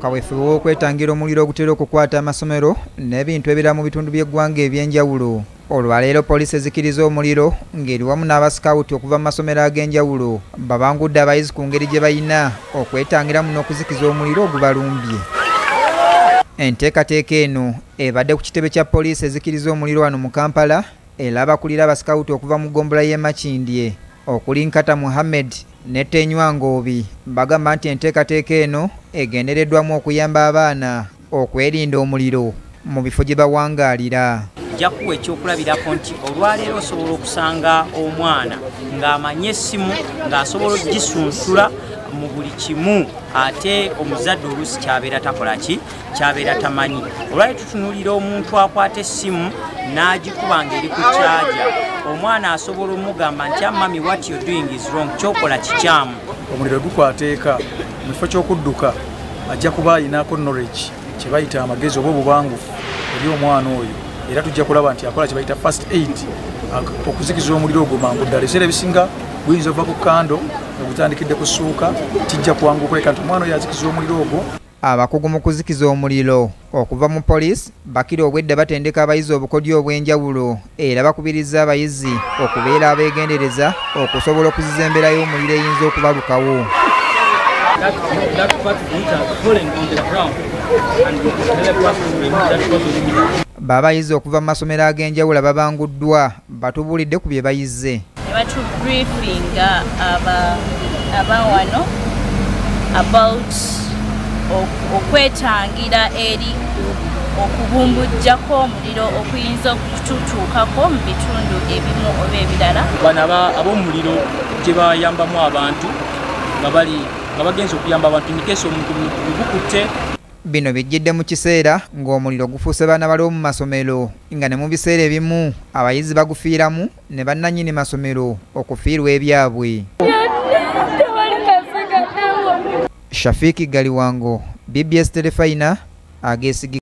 kaweefube w'okwetangira omuliro ogutera okukwata amasomero n'ebintu ebirala mu bitundu by'eggwanga eby'enjawulo. Olwaleero poliisi ezikiriza omuliro ng'eri wamu n'abasikawuti okuva mu masomero ag'enjawulo babangudde abayizi ku ngeri gye balina okwetangiramu n'okuzikiza omuliro ogubalumbye. Enteekateeka eno ebadde ku kitebe kya poliisi ezikiriza omuliro wano mu kampala era abakulira abasikawuti okuva mu ggombolola y'e makindye okuli nkata muhammed ne tenywangoobi bagamba nti enteekateeka eno egendereddwamu okuyamba abaana okwerinda omuliro mu bifo gye bawangaalira. Ojja kuwa ekyokulabirako nti olwaleero osobola okusanga omwana ng'amanye essimu ng'asobola ogisunsula mu buli kimu. Ate omuzadde oluusi kyabeera takola ki? Kyabeera tamanyi. Olwali tutunulira omuntu akwata essimu n'agikuba ng'eri ku kyaja omwana asobola omugamba nti amami what you doing is wrong? Kyokola kikyamu. Omuliro gukwateeka mu kifo ky'okudduka ajja kuba ayinaako knowledge kye bayita amagezi oba obubangufu eri omwana oyo. Era tujja kulaba nti akola kye bayita fast aid okuzikiza omuliro ogwo mangu ddala. Ebiseera ebisinga guyinza ova ku kando ogutandikidde ku ssuuka kijja kuwanguka oleka nti omwana oyo azikiza omuliro ogwo. Abakugu mu kuzikiza omuliro okuva mu poliisi bakira obwedda batendeka abayizi obukodyo obw'enjawulo era bakubiriza abayizi okubeera abeegendereza okusobola okuziza embeera y'omuliro eyinza okubalukawo. Baabayizi okuva mu masomero ag'enjawulo ababanguddwa batubuulidde ku bye bayize ne batubriefinga abawano about okwetangira eri okubumbujjako omuliro okuyinza okututuukako mu bitundu ebimu oba ebirala. Bano ab'omuliro gye bayambamu abantu nga bali nga bagenza okuyamba abantu nikesi omuntu gukutte bino bijjidde mu kiseera ng'omuliro gufuuse baana baliwo mu masomero nga ne mu biseera ebimu abayizi bagufiiramu ne bannannyini masomero okufiirwa ebyabwe. Shafiiki galiwango bbs terefayina ageesigi